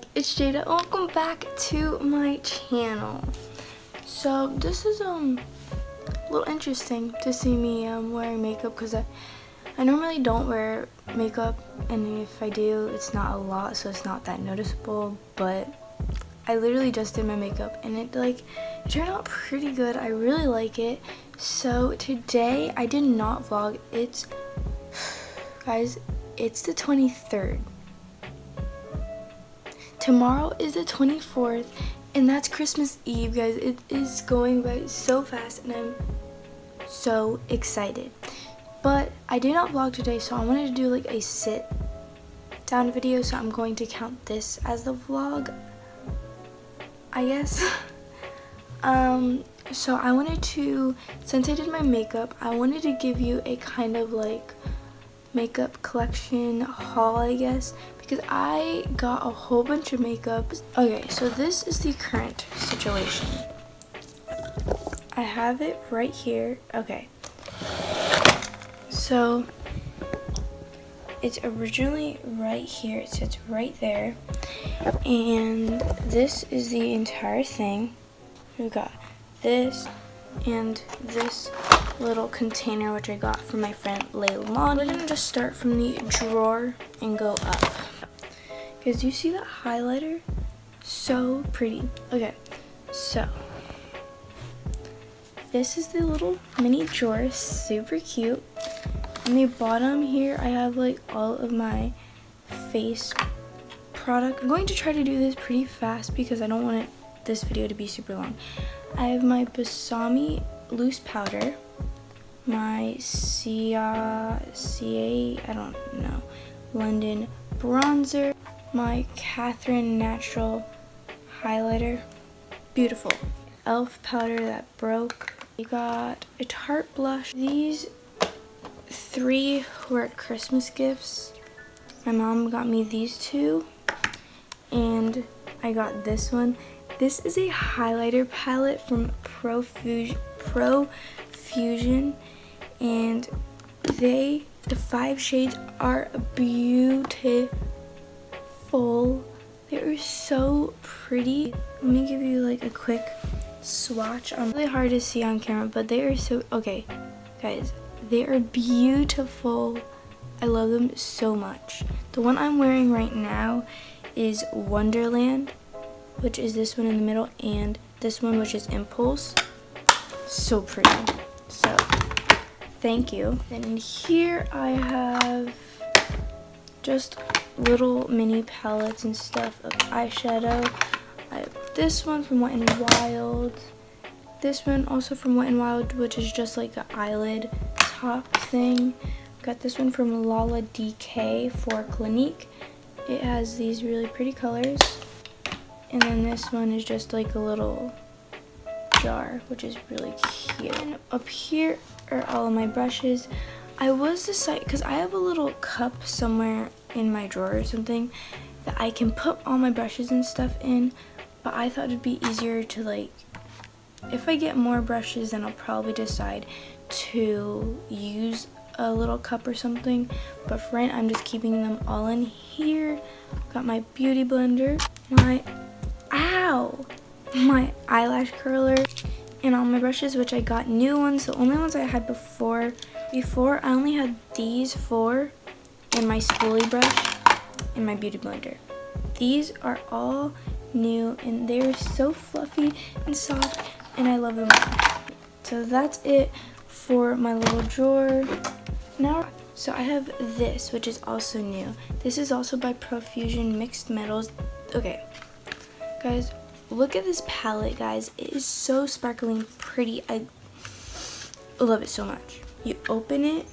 Up? It's Jaydah. Welcome back to my channel. So this is um a little interesting to see me um, wearing makeup because I, I normally don't wear makeup and if I do it's not a lot so it's not that noticeable but I literally just did my makeup and it like it turned out pretty good. I really like it. So today I did not vlog. It's guys, it's the 23rd Tomorrow is the 24th and that's Christmas Eve, guys. It is going by so fast and I'm so excited. But I did not vlog today, so I wanted to do like a sit down video, so I'm going to count this as the vlog, I guess. um, so I wanted to, since I did my makeup, I wanted to give you a kind of like makeup collection haul, I guess, because I got a whole bunch of makeup. Okay, so this is the current situation. I have it right here. Okay. So, it's originally right here. It sits right there. And this is the entire thing. We've got this and this little container which I got from my friend Leilani. We're gonna just start from the drawer and go up. Because you see that highlighter? So pretty. Okay, so this is the little mini drawer, super cute. On the bottom here, I have like all of my face product. I'm going to try to do this pretty fast because I don't want it, this video to be super long. I have my Balsami loose powder, my CA, CA, I don't know, London bronzer, my Catherine Natural highlighter. Beautiful. e.l.f. powder that broke. We got a Tarte blush. These three were Christmas gifts. My mom got me these two. And I got this one. This is a highlighter palette from Profusion. Profusion and they, the five shades are beautiful full. They are so pretty. Let me give you like a quick swatch. Um, really hard to see on camera, but they are so, okay, guys, they are beautiful. I love them so much. The one I'm wearing right now is Wonderland, which is this one in the middle, and this one, which is Impulse. So pretty. So, thank you. And here I have just little mini palettes and stuff of eyeshadow. I have this one from Wet n Wild. This one also from Wet n Wild, which is just like an eyelid top thing. Got this one from Lala DK for Clinique. It has these really pretty colors. And then this one is just like a little jar, which is really cute. And up here are all of my brushes. I was deciding, because I have a little cup somewhere in my drawer or something that I can put all my brushes and stuff in, but I thought it'd be easier to like, if I get more brushes then I'll probably decide to use a little cup or something, but for right I'm just keeping them all in here. Got my beauty blender, my, ow, my eyelash curler, and all my brushes, which I got new ones. The only ones I had before before, I only had these four and my spoolie brush and my beauty blender. These are all new and they're so fluffy and soft and I love them all. So that's it for my little drawer. Now, so I have this, which is also new. This is also by Profusion Mixed Metals. Okay, guys, look at this palette, guys. It is so sparkling pretty. I love it so much. You open it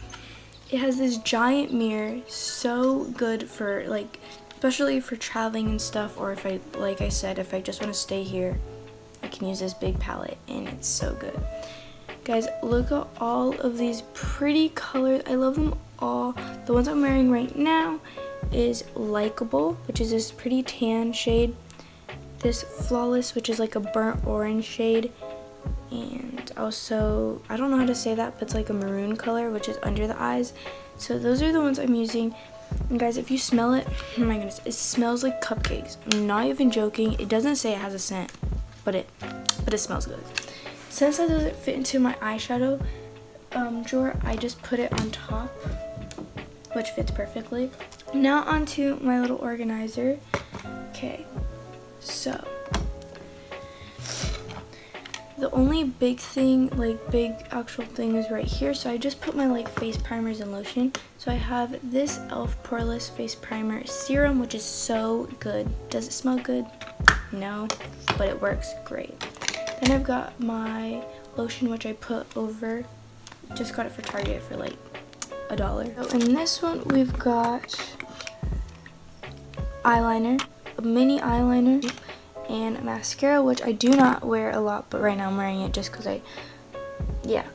it has this giant mirror. So good for like especially for traveling and stuff or if I like I said if I just want to stay here I can use this big palette and it's so good. Guys look at all of these pretty colors. I love them all. The ones I'm wearing right now is likable which is this pretty tan shade this flawless which is like a burnt orange shade and also I don't know how to say that but it's like a maroon color which is under the eyes so those are the ones I'm using And guys, if you smell it, oh my goodness, it smells like cupcakes. I'm not even joking. It doesn't say it has a scent, but it but it smells good. Since that doesn't fit into my eyeshadow um, drawer, I just put it on top, which fits perfectly. Now onto my little organizer. Okay, so the only big thing, like big actual thing is right here. So I just put my like face primers and lotion. So I have this e.l.f. Poreless Face Primer Serum, which is so good. Does it smell good? No, but it works great. Then I've got my lotion, which I put over. Just got it for Target for like a dollar. So in this one, we've got eyeliner, mini eyeliner and mascara, which I do not wear a lot, but right now I'm wearing it just because I, yeah.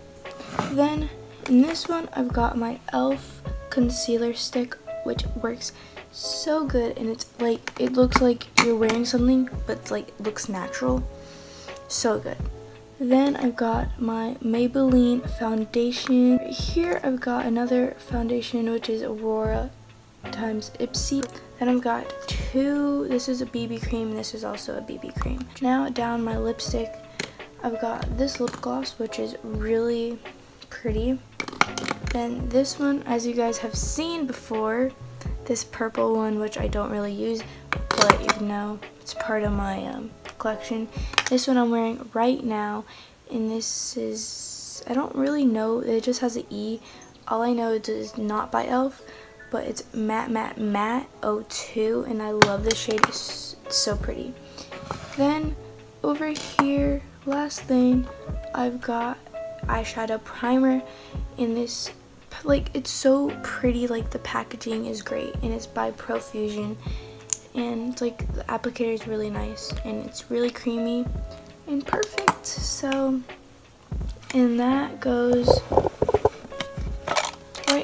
Then in this one, I've got my e.l.f. concealer stick, which works so good, and it's like, it looks like you're wearing something, but it's like, looks natural. So good. Then I've got my Maybelline foundation. Here I've got another foundation, which is Aurora times Ipsy. Then I've got two, this is a BB cream, this is also a BB cream. Now down my lipstick, I've got this lip gloss, which is really pretty. Then this one, as you guys have seen before, this purple one, which I don't really use, but you know, it's part of my um, collection. This one I'm wearing right now, and this is, I don't really know, it just has an E. All I know is it's not by e.l.f but it's matte matte matte 02 and I love this shade. It's so pretty. Then over here last thing I've got eyeshadow primer in this like it's so pretty like the packaging is great and it's by Profusion and like the applicator is really nice and it's really creamy and perfect so and that goes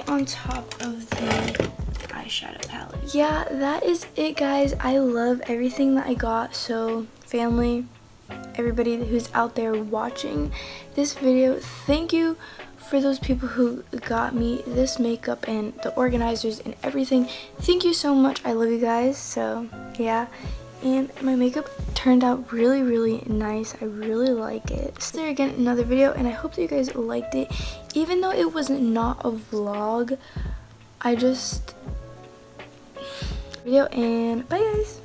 on top of the eyeshadow palette. Yeah, that is it guys. I love everything that I got. So family, everybody who's out there watching this video, thank you for those people who got me this makeup and the organizers and everything. Thank you so much. I love you guys. So yeah. And my makeup turned out really, really nice. I really like it. So there again, another video, and I hope that you guys liked it. Even though it was not a vlog, I just video and bye guys